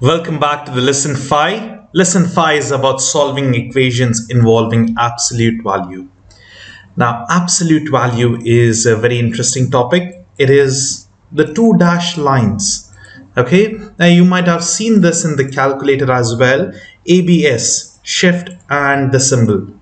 Welcome back to the lesson 5. Lesson 5 is about solving equations involving absolute value. Now, absolute value is a very interesting topic. It is the two dash lines. Okay, now you might have seen this in the calculator as well. ABS, shift and the symbol.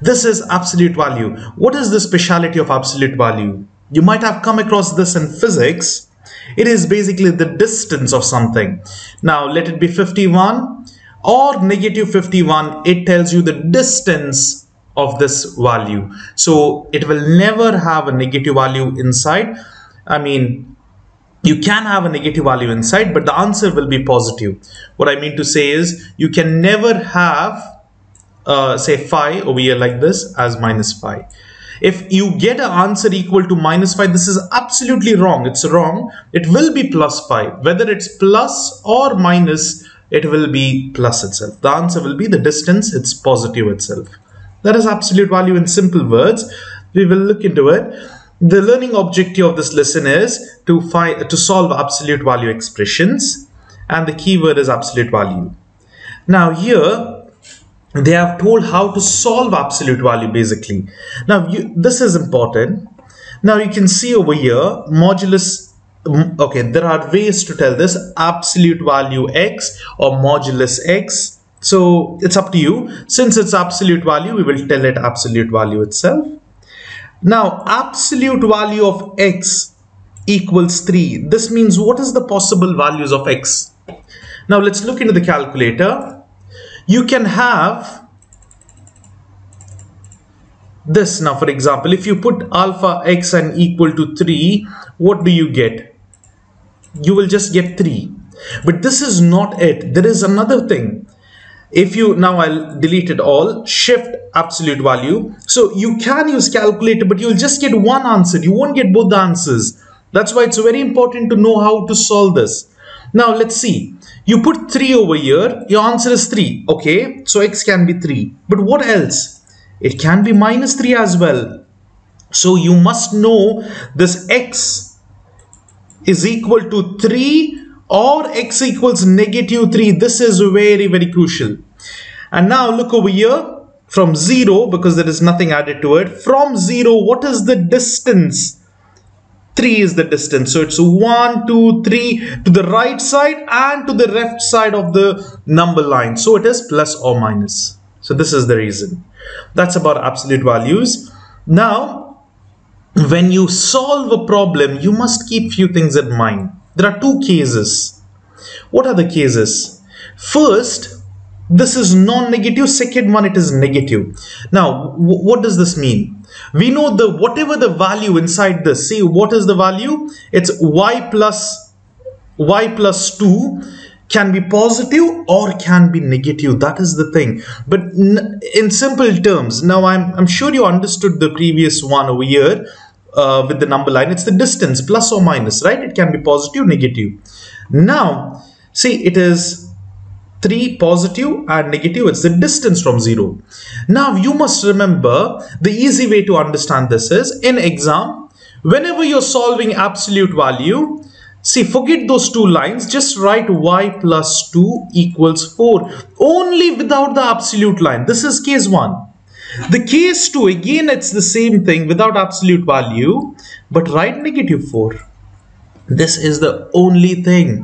This is absolute value. What is the speciality of absolute value? You might have come across this in physics. It is basically the distance of something. Now let it be 51 or negative 51. It tells you the distance of this value. So it will never have a negative value inside. I mean, you can have a negative value inside, but the answer will be positive. What I mean to say is you can never have uh, say phi over here like this as minus phi. If you get an answer equal to 5, this is absolutely wrong. It's wrong. It will be 5. Whether it's plus or minus, it will be plus itself. The answer will be the distance. It's positive itself. That is absolute value in simple words. We will look into it. The learning objective of this lesson is to find to solve absolute value expressions and the keyword is absolute value. Now here they have told how to solve absolute value basically. Now you, this is important. Now you can see over here modulus okay there are ways to tell this. Absolute value x or modulus x. So it's up to you. Since it's absolute value we will tell it absolute value itself. Now absolute value of x equals 3 this means what is the possible values of x? Now let's look into the calculator you can have this. Now for example if you put alpha x and equal to 3 what do you get? You will just get 3 but this is not it. There is another thing. If you now I'll delete it all. Shift absolute value. So you can use calculator but you'll just get one answer. You won't get both the answers. That's why it's very important to know how to solve this now let's see you put 3 over here, your answer is 3. Okay, so x can be 3. But what else? It can be minus 3 as well. So you must know this x is equal to 3 or x equals negative 3. This is very, very crucial. And now look over here from 0 because there is nothing added to it. From 0, what is the distance? 3 is the distance. So it's 1, 2, 3 to the right side and to the left side of the number line. So it is plus or minus. So this is the reason. That's about absolute values. Now, when you solve a problem, you must keep few things in mind. There are two cases. What are the cases? First, this is non-negative. Second one, it is negative. Now, what does this mean? We know the whatever the value inside this see what is the value? It's y plus y plus 2 can be positive or can be negative. That is the thing. But in simple terms now i'm i'm sure you understood the previous one over here uh, with the number line. It's the distance plus or minus right? It can be positive negative. Now see it is 3 positive and negative it's the distance from 0 now you must remember the easy way to understand this is in exam whenever you're solving absolute value see forget those two lines just write y plus 2 equals 4 only without the absolute line. This is case 1 the case 2 again it's the same thing without absolute value but write negative 4 this is the only thing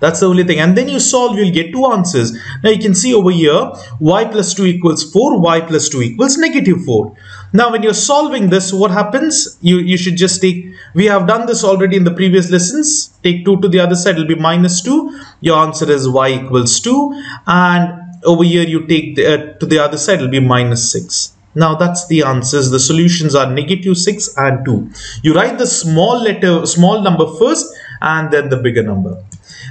that's the only thing. And then you solve, you'll get two answers. Now you can see over here, y plus 2 equals 4, y plus 2 equals negative 4. Now when you're solving this, what happens? You, you should just take, we have done this already in the previous lessons. Take 2 to the other side, it'll be minus 2. Your answer is y equals 2. And over here you take the, uh, to the other side, it'll be minus 6. Now that's the answers. The solutions are negative 6 and 2. You write the small letter, small number first and then the bigger number.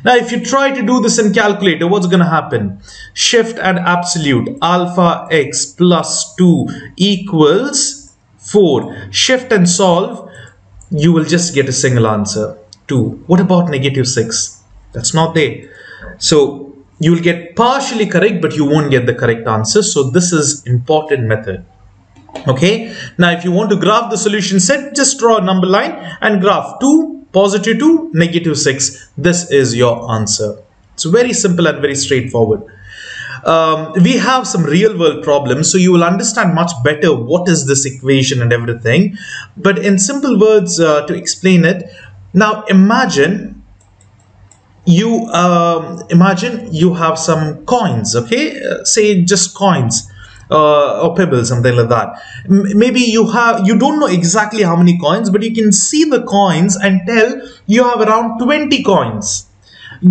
Now, if you try to do this in calculator, what's going to happen? Shift and absolute alpha x plus 2 equals 4. Shift and solve, you will just get a single answer, 2. What about negative 6? That's not there. So, you will get partially correct, but you won't get the correct answer. So, this is important method okay now if you want to graph the solution set just draw a number line and graph 2 positive 2 negative 6 this is your answer It's very simple and very straightforward. Um, we have some real world problems, so you will understand much better what is this equation and everything. But in simple words, uh, to explain it, now imagine you um, imagine you have some coins, okay? Uh, say just coins uh, or pebbles, something like that. M maybe you have you don't know exactly how many coins, but you can see the coins and tell you have around 20 coins.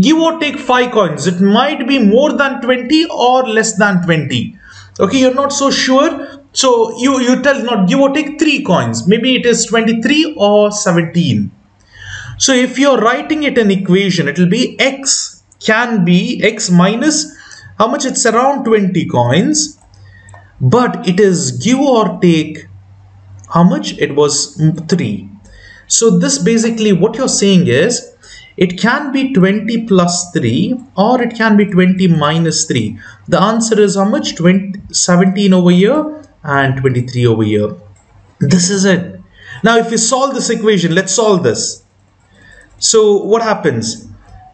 Give or take 5 coins. It might be more than 20 or less than 20. Okay, you're not so sure. So you, you tell not give or take 3 coins. Maybe it is 23 or 17. So if you're writing it in equation, it will be x can be x minus how much it's around 20 coins but it is give or take how much? It was 3 so this basically what you're saying is it can be 20 plus 3 or it can be 20 minus 3 the answer is how much? 20 17 over here and 23 over here. This is it. Now if we solve this equation let's solve this. So what happens?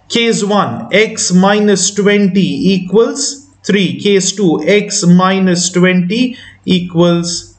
Case 1 x minus 20 equals 3 case 2 x minus 20 equals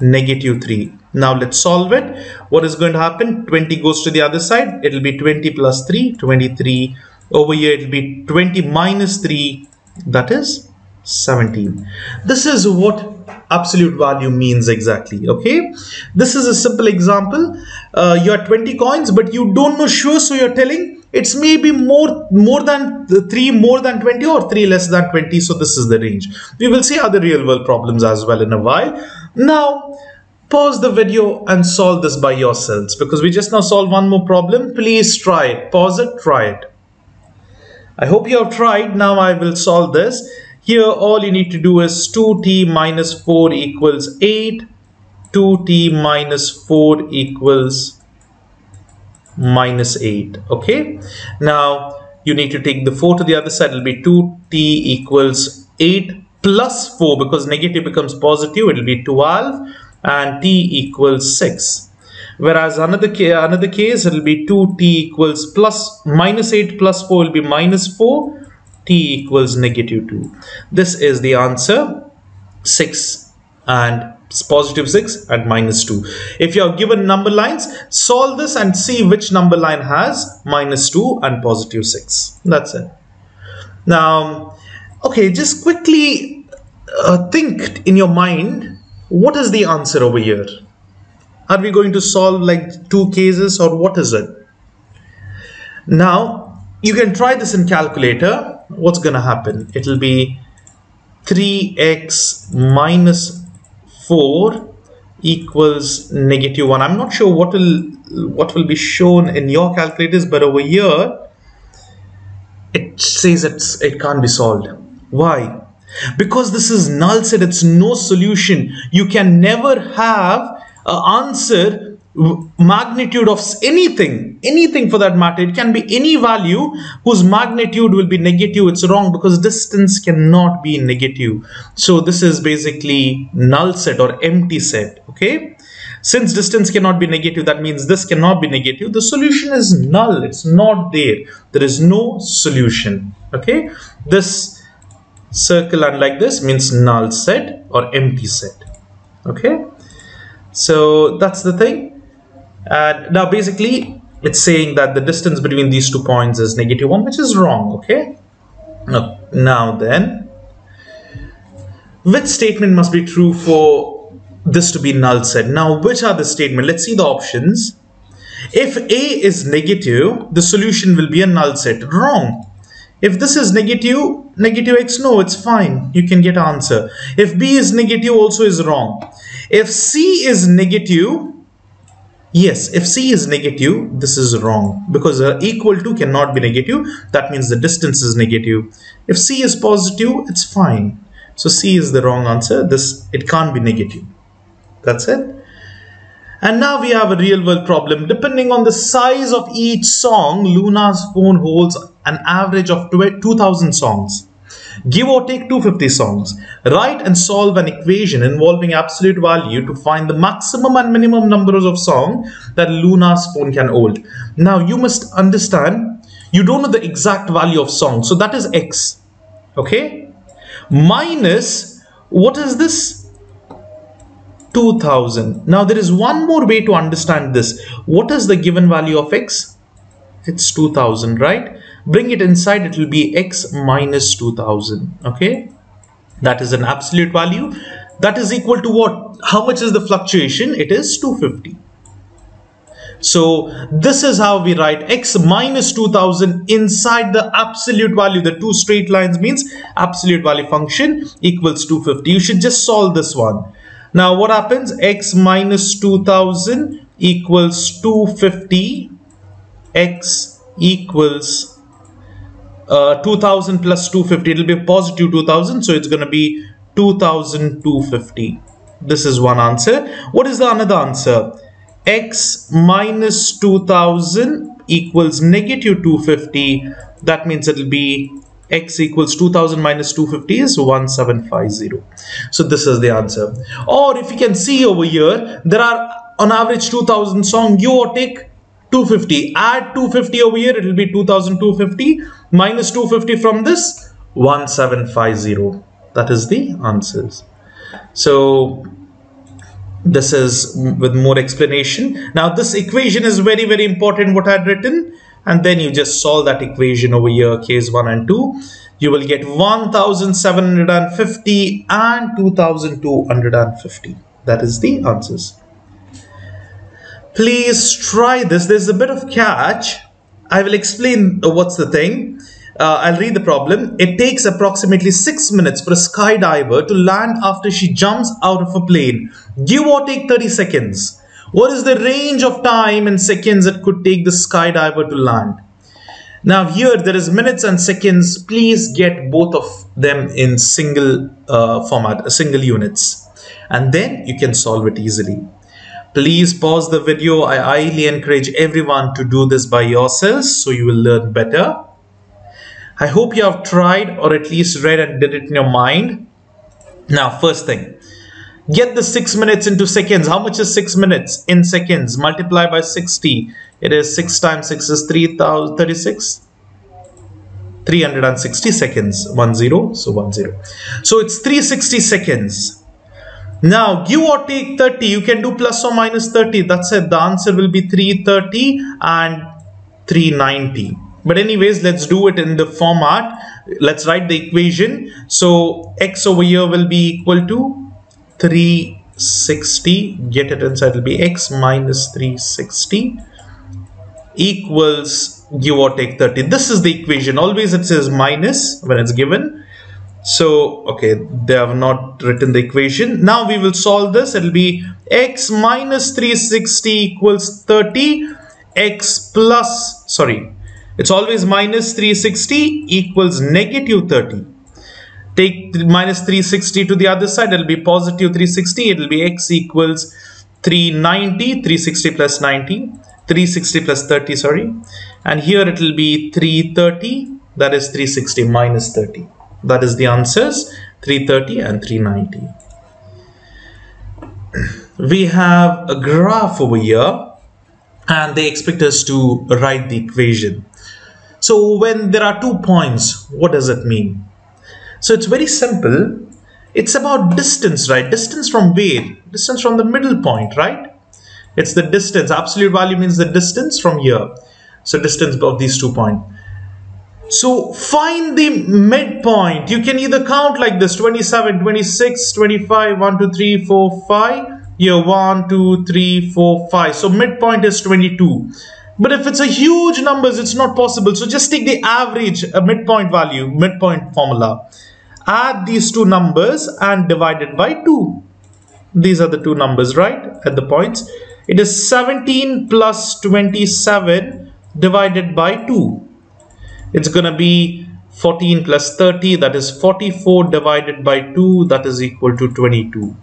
negative 3 now let's solve it. What is going to happen? 20 goes to the other side. It will be 20 plus 3 23 over here it will be 20 minus 3 that is 17 this is what absolute value means exactly okay? This is a simple example. Uh, you are 20 coins but you don't know sure so you're telling it's maybe more more than 3 more than 20 or 3 less than 20 so this is the range. We will see other real world problems as well in a while. Now pause the video and solve this by yourselves because we just now solved one more problem. Please try it. Pause it try it. I hope you have tried. Now I will solve this. Here all you need to do is 2t minus 4 equals 8 2t minus 4 equals minus 8 okay? Now you need to take the 4 to the other side. It'll be 2t equals 8 plus 4 because negative becomes positive it'll be 12 and t equals 6 whereas another case another case it'll be 2t equals plus minus 8 plus 4 will be minus 4 t equals negative 2 this is the answer 6 and positive 6 and minus 2. If you are given number lines, solve this and see which number line has minus 2 and positive 6. That's it. Now, okay, just quickly uh, think in your mind, what is the answer over here? Are we going to solve like two cases or what is it? Now, you can try this in calculator. What's going to happen? It'll be 3x minus 4 equals negative 1 I'm not sure what will what will be shown in your calculators but over here it says it's it can't be solved. Why? Because this is null set. It's no solution. You can never have an answer magnitude of anything anything for that matter it can be any value whose magnitude will be negative it's wrong because distance cannot be negative. So this is basically null set or empty set okay? Since distance cannot be negative that means this cannot be negative the solution is null it's not there. There is no solution okay? This circle unlike this means null set or empty set okay? So that's the thing and now basically it's saying that the distance between these two points is negative 1 which is wrong okay? Now, now then which statement must be true for this to be null set now which are the statement? Let's see the options. If a is negative the solution will be a null set wrong. If this is negative negative x no it's fine. You can get answer. If b is negative also is wrong. If c is negative Yes, if C is negative, this is wrong because uh, equal to cannot be negative. That means the distance is negative. If C is positive, it's fine. So C is the wrong answer. This It can't be negative. That's it. And now we have a real world problem. Depending on the size of each song, Luna's phone holds an average of 2000 songs. Give or take 250 songs. Write and solve an equation involving absolute value to find the maximum and minimum numbers of songs that Luna's phone can hold. Now you must understand You don't know the exact value of song. So that is x. Okay. Minus, what is this? 2000. Now there is one more way to understand this. What is the given value of x? It's 2000, right? Bring it inside, it will be x minus 2000. Okay. That is an absolute value. That is equal to what? How much is the fluctuation? It is 250. So this is how we write x minus 2000 inside the absolute value. The two straight lines means absolute value function equals 250. You should just solve this one. Now what happens? x minus 2000 equals 250. x equals uh, 2000 plus 250. It will be positive 2000. So it's going to be 2250. This is one answer. What is the another answer? x minus 2000 equals negative 250 that means it will be x equals 2000 minus 250 is 1750 so this is the answer or if you can see over here there are on average 2000 song you or take 250 add 250 over here it will be 2250 minus 250 from this 1750 that is the answers. So this is with more explanation. Now this equation is very very important what i had written. And then you just solve that equation over here case 1 and 2 you will get 1750 and 2250 that is the answers please try this there's a bit of catch i will explain what's the thing uh, I'll read the problem. It takes approximately 6 minutes for a skydiver to land after she jumps out of a plane. Give or take 30 seconds. What is the range of time in seconds it could take the skydiver to land? Now here there is minutes and seconds. Please get both of them in single uh, format, single units. And then you can solve it easily. Please pause the video. I highly encourage everyone to do this by yourselves so you will learn better. I hope you have tried or at least read and did it in your mind. Now, first thing, get the 6 minutes into seconds. How much is 6 minutes in seconds? Multiply by 60. It is 6 times 6 is 3036. 360 seconds. 1 0. So 1 0. So it's 360 seconds. Now, give or take 30. You can do plus or minus 30. That's it. The answer will be 330 and 390 but anyways let's do it in the format. Let's write the equation. So x over here will be equal to 360 get it inside. It'll be x minus 360 equals give or take 30 this is the equation. Always it says minus when it's given so okay they have not written the equation now we will solve this it will be x minus 360 equals 30 x plus sorry it's always minus 360 equals negative 30. Take minus 360 to the other side, it'll be positive 360. It'll be x equals 390, 360 plus 90, 360 plus 30, sorry. And here it will be 330, that is 360 minus 30. That is the answers, 330 and 390. We have a graph over here and they expect us to write the equation. So when there are two points, what does it mean? So it's very simple. It's about distance, right? Distance from where? Distance from the middle point, right? It's the distance. Absolute value means the distance from here. So distance of these two points. So find the midpoint. You can either count like this 27, 26, 25, 1, 2, 3, 4, 5. Here 1, 2, 3, 4, 5. So midpoint is 22. But if it's a huge numbers, it's not possible. So just take the average, a midpoint value, midpoint formula. Add these two numbers and divide it by 2. These are the two numbers, right? At the points. It is 17 plus 27 divided by 2. It's going to be 14 plus 30, that is 44 divided by 2, that is equal to 22.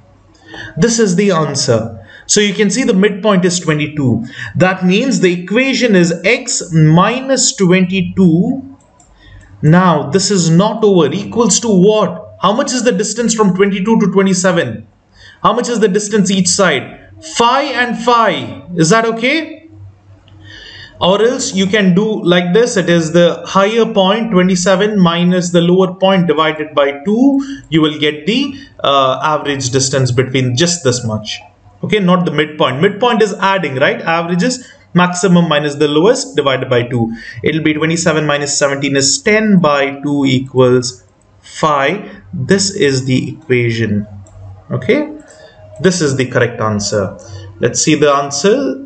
This is the answer. So you can see the midpoint is 22. That means the equation is x minus 22. Now this is not over equals to what? How much is the distance from 22 to 27? How much is the distance each side? 5 and 5. Is that okay? Or else you can do like this. It is the higher point 27 minus the lower point divided by 2 you will get the uh, average distance between just this much. Okay not the midpoint. Midpoint is adding right? Averages maximum minus the lowest divided by 2 it'll be 27 minus 17 is 10 by 2 equals 5 this is the equation. Okay? This is the correct answer. Let's see the answer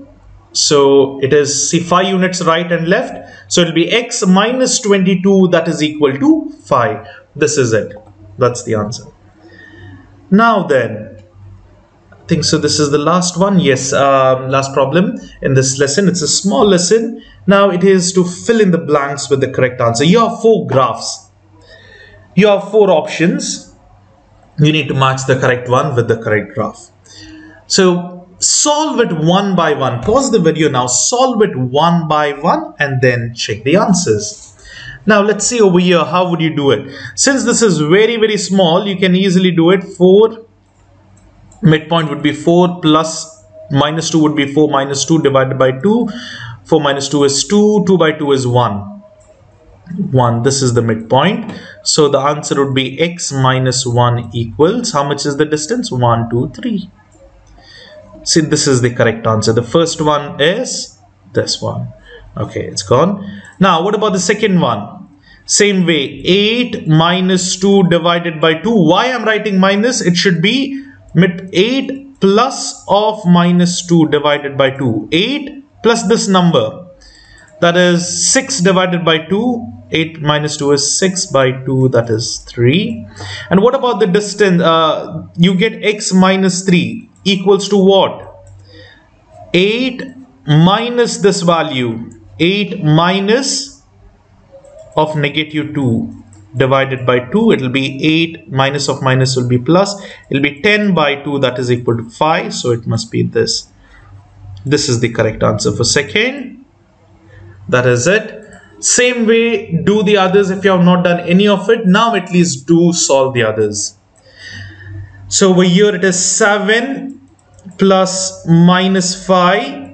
so it is see 5 units right and left. So it will be x minus 22 that is equal to 5. This is it. That's the answer. Now then, I think so this is the last one. Yes, um, last problem in this lesson. It's a small lesson. Now it is to fill in the blanks with the correct answer. You have four graphs. You have four options. You need to match the correct one with the correct graph. So solve it one by one. Pause the video now, solve it one by one and then check the answers. Now let's see over here, how would you do it? Since this is very, very small, you can easily do it. 4, midpoint would be 4 plus minus 2 would be 4 minus 2 divided by 2. 4 minus 2 is 2, 2 by 2 is 1. 1 this is the midpoint so the answer would be x minus 1 equals how much is the distance 1 2 3 see this is the correct answer. The first one is this one. Okay it's gone. Now what about the second one? Same way 8 minus 2 divided by 2 why I'm writing minus? It should be 8 plus of minus 2 divided by 2 8 plus this number. That is 6 divided by 2 8 minus 2 is 6 by 2 that is 3 and what about the distance? Uh, you get x minus 3 equals to what? 8 minus this value 8 minus of negative 2 divided by 2 it will be 8 minus of minus will be plus it will be 10 by 2 that is equal to 5 so it must be this. This is the correct answer for second. That is it. Same way do the others if you have not done any of it now at least do solve the others. So over here it is 7 plus minus 5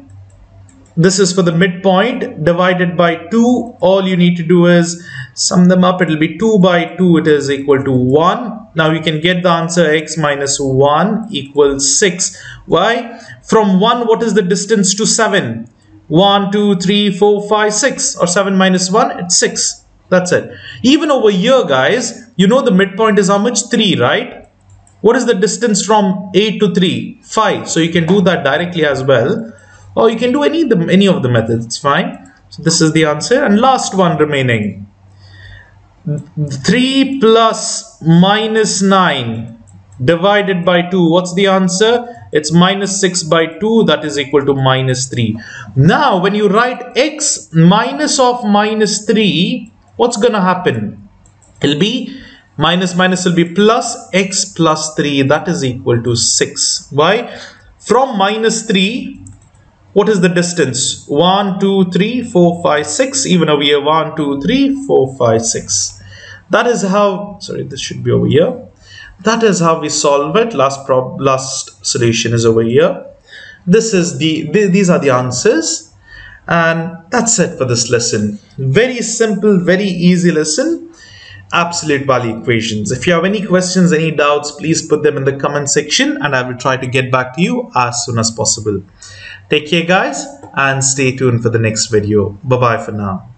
this is for the midpoint divided by 2 all you need to do is sum them up. It will be 2 by 2 it is equal to 1 now you can get the answer x minus 1 equals 6 why? From 1 what is the distance to 7 1 2 3 4 5 6 or 7 minus 1 it's 6 that's it. Even over here guys you know the midpoint is how much? 3 right what is the distance from 8 to 3? 5. So you can do that directly as well. Or you can do any, the, any of the methods. It's fine. So this is the answer. And last one remaining. 3 plus minus 9 divided by 2. What's the answer? It's minus 6 by 2 that is equal to minus 3. Now when you write x minus of minus 3, what's going to happen? It'll be minus minus will be plus x plus 3 that is equal to 6 why? From minus 3 what is the distance? 1 2 3 4 5 6 even over here 1 2 3 4 5 6 that is how sorry this should be over here. That is how we solve it. Last prob last solution is over here. This is the, the these are the answers. And that's it for this lesson. Very simple very easy lesson absolute value equations. If you have any questions, any doubts, please put them in the comment section and I will try to get back to you as soon as possible. Take care guys and stay tuned for the next video. Bye bye for now.